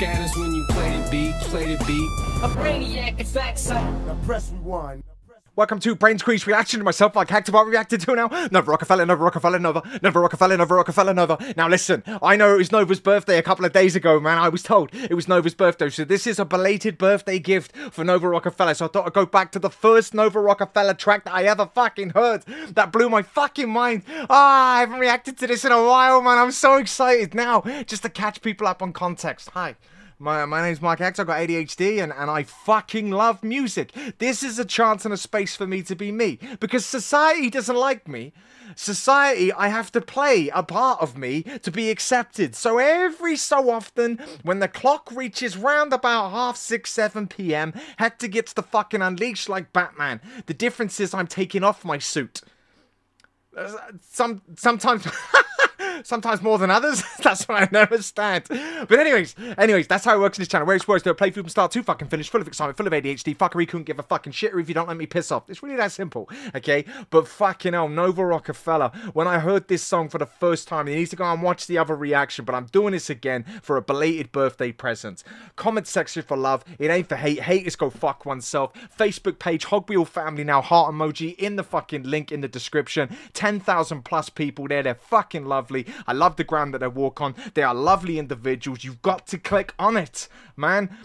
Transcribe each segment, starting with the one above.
scatters when you play the beat, play the beat. A brainiac, effects. Now press rewind. Welcome to Brain Squeeze reaction to myself like Hacked what reacted to now. Nova Rockafella, Nova Rockafella, Nova, Nova Rockafella, Nova Rockafella, Nova. Now listen, I know it was Nova's birthday a couple of days ago, man. I was told it was Nova's birthday, so this is a belated birthday gift for Nova Rockafella. So I thought I'd go back to the first Nova Rockafella track that I ever fucking heard. That blew my fucking mind. Ah, I haven't reacted to this in a while, man. I'm so excited now just to catch people up on context. Hi. My, my name's Mike. I've got ADHD and, and I fucking love music. This is a chance and a space for me to be me. Because society doesn't like me. Society, I have to play a part of me to be accepted. So every so often, when the clock reaches round about half six, seven p.m., Hector gets the fucking unleashed like Batman. The difference is I'm taking off my suit. Uh, Some sometimes. sometimes more than others. that's what I never stand. But anyways, anyways, that's how it works in this channel. Where it's works to play through from start to fucking finish, full of excitement, full of ADHD. Fuckery couldn't give a fucking shit if you don't let me piss off. It's really that simple, okay? But fucking hell, Nova Rockafella. When I heard this song for the first time, you need to go and watch the other reaction. But I'm doing this again for a belated birthday present. Comment section for love. It ain't for hate. Haters go fuck oneself. Facebook page, Hogwheel Family now, heart emoji in the fucking link in the description. 10,000 plus people there. They're fucking lovely. I love the ground that they walk on. They are lovely individuals. You've got to click on it, man.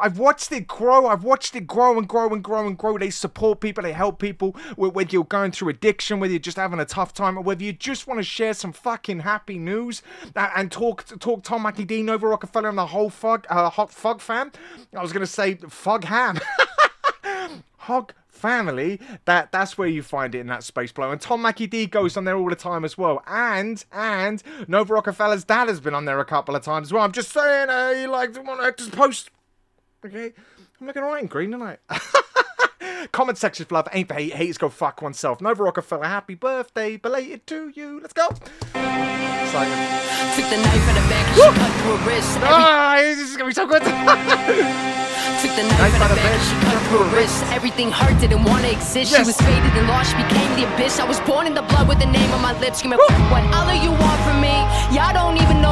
I've watched it grow. I've watched it grow and grow and grow and grow. They support people. They help people. Whether you're going through addiction, whether you're just having a tough time, or whether you just want to share some fucking happy news and talk talk Tom Mackie Dean Nova Rockafella and the whole fog uh, hot fog fam. I was gonna say fog ham. Hog family, that that's where you find it in that space blow. And Tom Mackie D goes on there all the time as well. And and Nova Rockafella's dad has been on there a couple of times as well. I'm just saying, uh, he likes one actors post. Okay, I'm looking alright in green tonight. Comment section for love, ain't for hate, haters go fuck oneself. Nova Rockafella, happy birthday, belated to you. Let's go. Took the knife out of bag and she cut through her wrist. Ah, this is gonna be so good. Took the knife out of bag and she cut through her wrist. Everything hurt, didn't want to exist. She was faded and lost, she became the abyss. I was born in the blood with the name on my lips. Screaming, what other you want from me? Y'all don't even know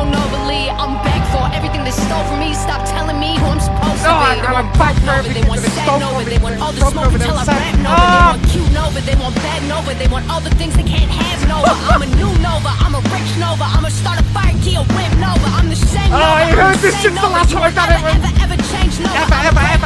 Lee. I'm back for everything they stole from me. Stop telling me who I'm supposed to No, be. They I'm want back for everything they want that they sad stole from me. they want all the smoke until I rap Nova. Ah! They want cute Nova, they want bad Nova, they want all the things they can't have Nova. I'm a since the last time won't done it, ever, man. Ever, ever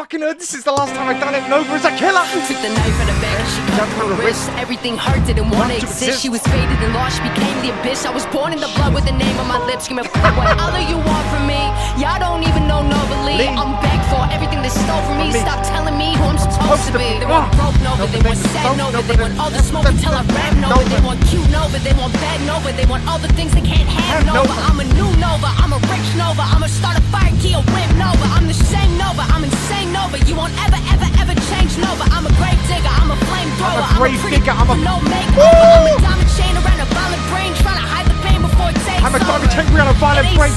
fucking heard this is the last time I've done it. Nova is a killer. Took the knife out of bag and she cut her wrist. Everything hurt, didn't want to exist. She was faded and lost, she became the abyss. I was born in the blood with the name on my lips. Screaming, what other you want from me? Y'all don't even know Nova Lee. I'm back for everything they stole from me. Me. Stop telling me who I'm supposed to be. They want broke Nova, they want sad Nova, they want all the smoke until I rap Nova. They want cute Nova, they want bad Nova, they want all the things they can't have Nova. I'm a new Nova, I'm a rich Nova, I'm a start a fire key, a whip Nova. I'm the same Nova, I'm insane Nova. You won't ever, ever, ever change Nova. I'm a grave digger, I'm a flamethrower. I'm a grave digger, I'm a- no makeover. I'm a diamond chain around a violent brain, trying to hide the pain before it takes I'm a diamond chain around a violent brain.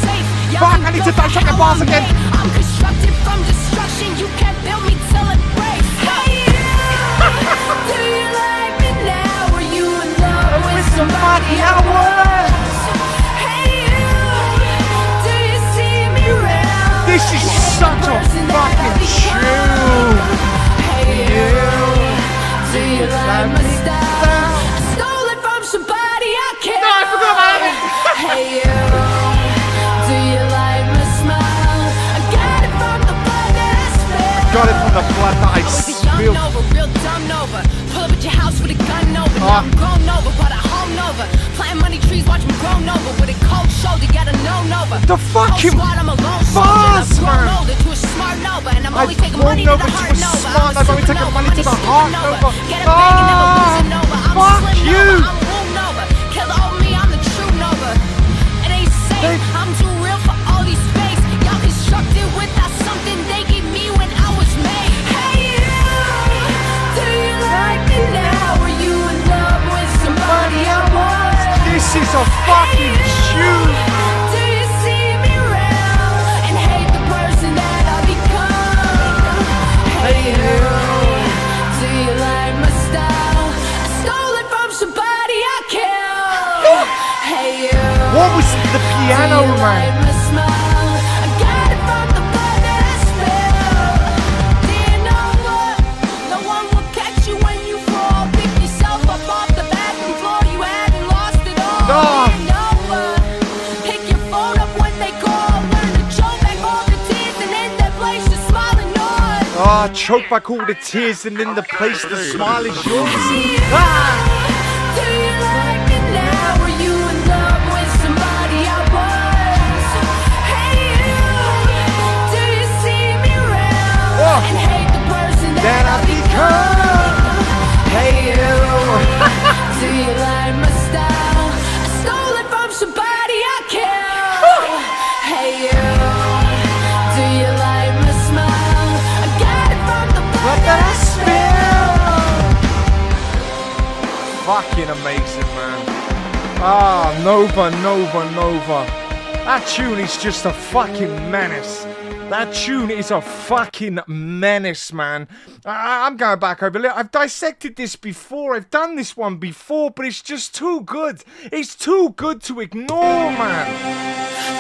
Fuck, I need to dissect the bars again. I'm constructed from destruction. You can't build me till it Got it from the blood that I I a spilled. Nova, real dumb Nova. Pull up at your house with a gun Nova. Ah. I'm grown Nova, bought a home Nova. Planting money trees, watch me grow Nova. With a cold shoulder, gotta know Nova. The fucking squad, I'm a lone. I've man. older to a smart Nova, and I'm always taking money to over the heart Nova. smart, I'm a always taken money to the heart Nova. Get it back and never lose Ah, Nova. I'm fuck a slim you. Nova, I'm a Nova. Kill old me, I'm the true Nova. It ain't safe, They- I killed. Hey you. What was the piano, man? My Ah, choke back all the tears and in the place the smile is yours. Ah! Nova, Nova, Nova. That tune is just a fucking menace. That tune is a fucking menace, man. I- I'm going back over. Look, I've dissected this before. I've done this one before, but it's just too good. It's too good to ignore, man.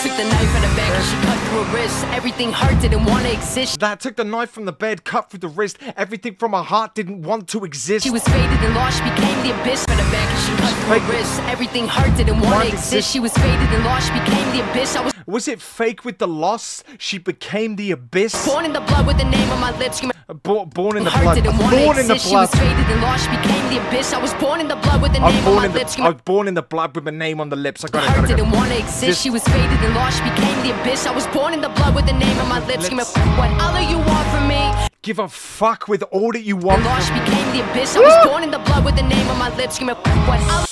Took the knife out of bag and she cut through her wrist. Everything hurt, didn't wanna exist. That took the knife from the bed, cut through the wrist. Everything from her heart didn't want to exist. She was faded and lost, she became the abyss. Out of bag and she cut through her wrist. Everything hurt, didn't wanna exist. exist. She was faded and lost, she became the abyss. I was Was it fake with the loss? She became the abyss. born in the blood with the name on my lips. Screaming, Bo- born in the blood. Born in the exist. She was blood. faded and lost, she became the abyss. I was born in the blood with the name on my lips. I Screaming, was born in the blood with a name on the lips. I got it. didn't wanna exist. She was faded and lost, she became the abyss. I was born in the blood with the name on my lips. Screaming, what other you want from me? Give a fuck with all that you want. Lost, from became the abyss. I was born in the blood with the name on my lips. Screaming, what other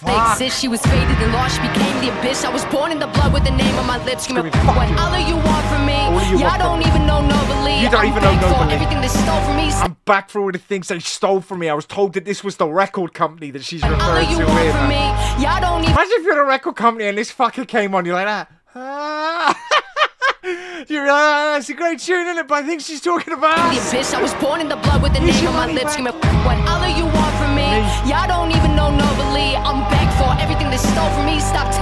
Screaming They exist. She was faded and lost. She became the abyss. I was born in the blood with the name on my lips. Screaming, fuck what you. other you want from me? All you Y'all don't me. even know Nova Lee. You don't I'm even know back for everything they stole from me. I'm back for all the things they stole from me. I was told that this was the record company that she's referring you to want here. from me? Y'all don't even. Imagine if you're a record company and this fucker came on, you're like that. Ah. you're like, ah, it's a great tune, isn't it? But I think she's talking about The us. abyss. I was born in the blood with the name on my lips. back. Screaming, what other you want from me? Me. Y'all don't even know Nova stole from me. Stop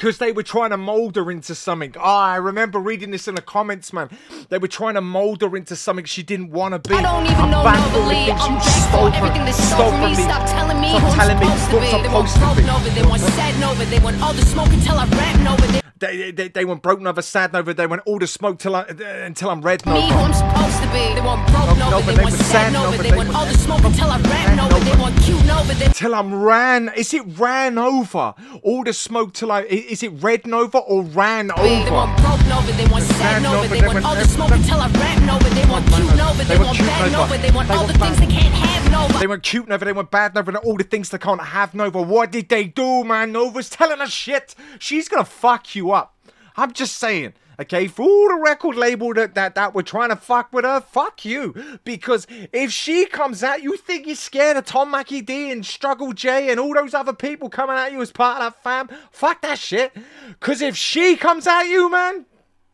Because they were trying to mold her into something. Oh, I remember reading this in the comments, man. They were trying to mold her into something she didn't want to be. I don't even I'm know back Nova for all the Lee. things I'm back for everything they stole from me. Stop telling me Stop telling me supposed to be. They want supposed to be. They want sad Nova. They want all the smoke until I rap Nova. They They, they, they want broke Nova, sad Nova. They want all the smoke till I, uh, until I'm red me who I'm supposed to be. They want broke No. Nova, They they want sad. Nova, They they want all the smoke until I sad Nova. They want cute. They Till I'm ran. Is it ran over? All the smoke till I. i- Is it red Nova or ran They over? want broke Nova, they want sad Nova, they they want want all the smoke until I rap Nova, they want cute Nova, they want bad Nova. They want all the things they can't have Nova. They went cute Nova, they went bad Nova, and all the things they can't have Nova. What did they do, man? Nova's telling us shit. She's gonna fuck you up. I'm just saying. Okay, for all the record label that, that that were trying to fuck with her, fuck you. Because if she comes out, you think you're scared of Tom Mackie D and Struggle J and all those other people coming at you as part of that fam? Fuck that shit. Cause if she comes at you, man,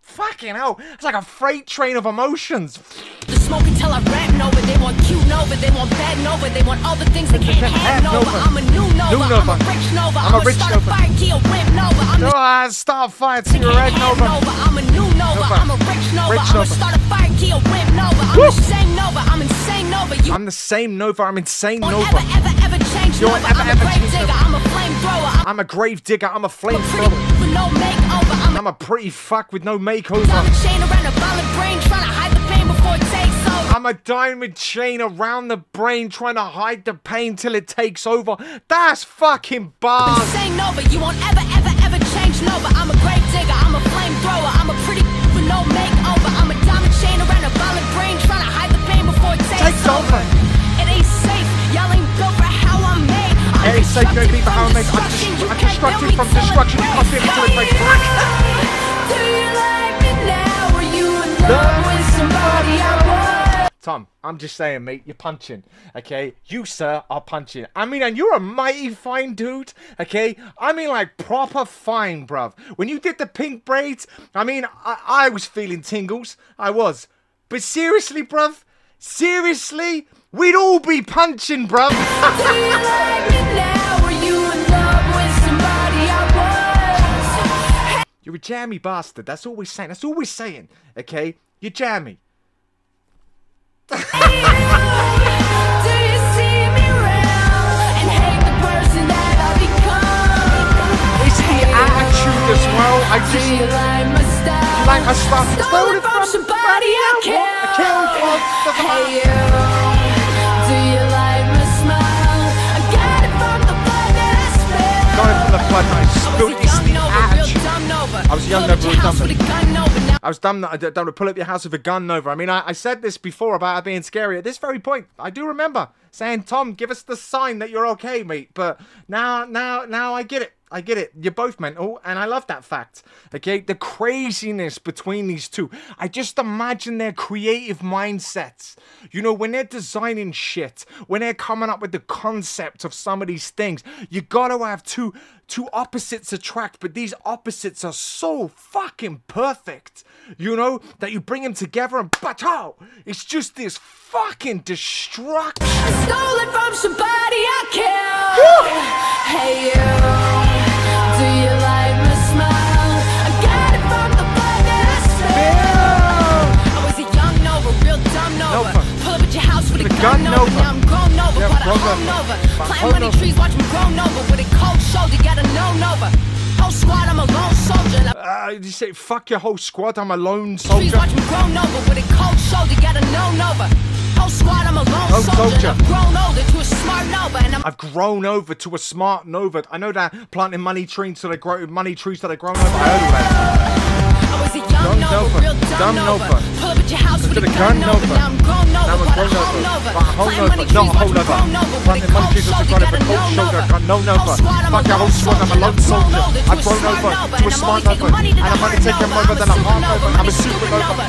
fucking hell, it's like a freight train of emotions. The smoke until I rap Nova, they want cute Nova, they want bad Nova, they want all the things they can't have Nova. Nova. I'm a new Nova, New I'm Nova. a rich Nova, I'm a I'ma rich start Nova. a fire, kill, whip Nova. I'm No, I start fire to can't your red have Nova. I'm a new Nova, Nova. I'm a rich Nova, Rich I'ma Nova. start a fire, kill, whip Nova. I'm Woo. the same Nova, I'm insane Nova. You I'm the same Nova. I'm insane Nova. ever, ever, ever change You Nova. ever, I'm a grave digger, Nova. I'm a flamethrower. I'm I'm a grave digger. I'm a a pretty no makeover. I'm a pretty fuck with no makeover. diamond chain around a brain, trying to hide the pain before it takes over. I'm a diamond chain around the brain trying to hide the pain till it takes over. That's fucking bars. Insane Nova, you won't ever, ever, ever change Nova. I'm a grave digger, I'm a flamethrower. I'm a pretty with no makeover. I'm a diamond chain around a violent brain, trying to hide the pain before it takes, Takes over. It ain't safe, y'all ain't built for how I'm made. I'm It ain't safe, ain't built for how I'm made. I'm I'm can't destructive from destruction, you can't build me till it Tom, I'm just saying, mate, you're punching, okay? You, sir, are punching. I mean, and you're a mighty fine dude, okay? I mean, like, proper fine, bruv. When you did the pink braids, I mean, I, I was feeling tingles. I was. But seriously, bruv, seriously, we'd all be punching, bruv. You're a jammy bastard. That's all we're saying. That's all we're saying, okay? You're jammy. Do you see me round and hate the person that I become? It's the attitude that's Well, I Do you like my style? like my style? Stole it from somebody I killed. I killed. Well, Hey you, do you like my smile? I got it from the blood that I spilled. Got it from the blood that I spilled. It's the attitude. Dumb. I was young Pull up Nova, your dumb with a gun Nova. Now I was dumb that I don't pull up your house with a gun over. I mean, I, I said this before about it being scary. At this very point, I do remember saying, "Tom, give us the sign that you're okay, mate." But now, now, now, I get it. I get it. You're both mental, and I love that fact. Okay, the craziness between these two. I just imagine their creative mindsets. You know, when they're designing shit, when they're coming up with the concept of some of these things, you gotta have two two opposites attract, but these opposites are so fucking perfect. You know that you bring them together and bato. It's just this fucking destruction. Stole it from somebody I killed. Hey you, do you like my smile? I got it from the blood that I spilled. I was a young Nova, real dumb Nova. Nova. Pull up at your house with a With a gun gun Nova. Nova. Now I'm grown Nova, Yeah, bought a grown Nova. Nova. Plant money trees, watch me grow Nova. With a cold shoulder, got a no Nova. Whole squad, I'm a lone soldier. Uh, you say fuck your whole squad. I'm a lone Trees soldier. watch me grow Nova with a cold shoulder, got a no I'm I've grown over to a smart Nova. I know that planting money trees till they grow money trees till they grown over. I heard all that. I was a young Young Nova, Nova, real dumb, dumb Nova. Nova. Pull up at your house with a gun Nova. Nova. Now I'm grown Nova, Now a grown home Nova. Nova. A Nova, not a whole Nova. Planting money trees, watch me shoulder, grow a Nova. no Cold shoulder, got no Nova. I'm Fuck a your whole squad, I'm a lone soldier. I've grown over to a smart Nova. And I'm only taking Nova. over than a half Nova. I'm a money supernova.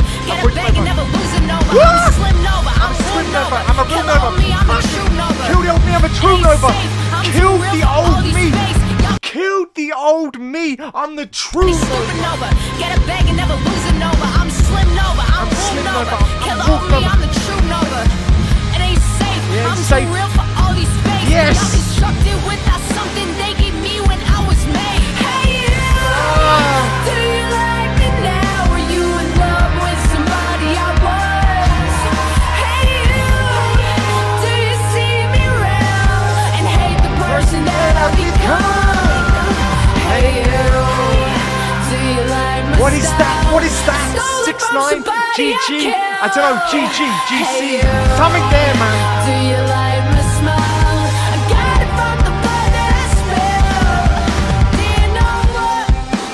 Me. I'm the true Nova. supernova. Get a bag and never lose a Nova. I'm slim Nova. I'm, I'm Slim Nova. Nova. I'm Kill the me. Nova. I'm the true Nova. It ain't safe. It ain't I'm safe. too real for all these fakes. Yes. Without something up off the bathroom Yourself floor. up You know what?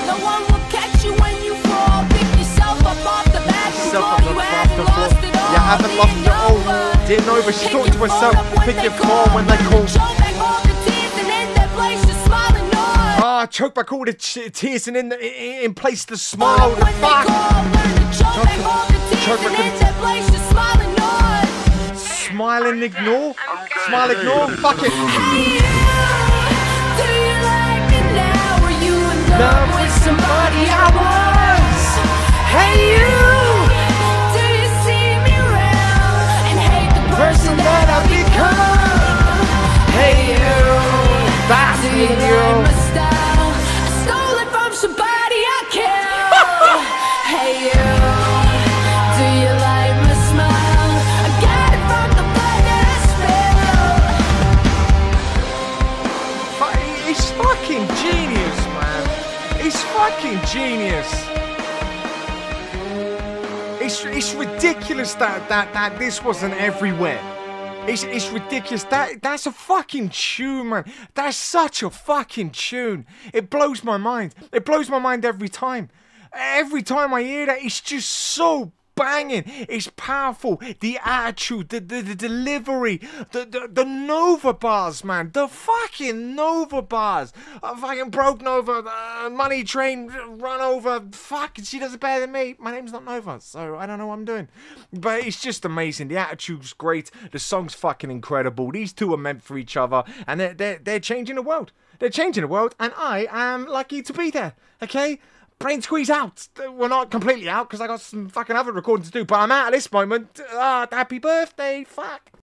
No one will catch you when you fall. Pick yourself up off the back and forth. You haven't lost it all. You haven't lost it all. Dear Dear Nova, she's Pick talking to herself. phone up when Pick your phone when they call. Ah, choke back all the tears and in, the, in, place to smile. They Fuck. choke back back- the and back end the- that place to smiling. Smile and ignore. Smile, ignore. Fuck it. Hey you, do you like me now? Are you in love with somebody I I was? Hey you, do you see me round and hate the person that I've become? Hey you, That's me, you He's fucking genius, man. He's fucking genius. It's, it's ridiculous that, that, that this wasn't everywhere. It's, it's ridiculous. That that's a fucking tune, man. That's such a fucking tune. It blows my mind. It blows my mind every time. Every time I hear that, it's just so banging. It's powerful. The attitude, the, the, the delivery, the, the the Nova bars, man. The fucking Nova bars. I fucking broke Nova. Uh, money train run over. Fuck, she does it better than me. My name's not Nova, so I don't know what I'm doing. But it's just amazing. The attitude's great. The song's fucking incredible. These two are meant for each other, and they're they're, they're changing the world. They're changing the world, and I am lucky to be there. Okay. Brain squeeze out. We're not completely out because I got some fucking other recording to do, but I'm out at this moment. Ah, happy birthday. Fuck.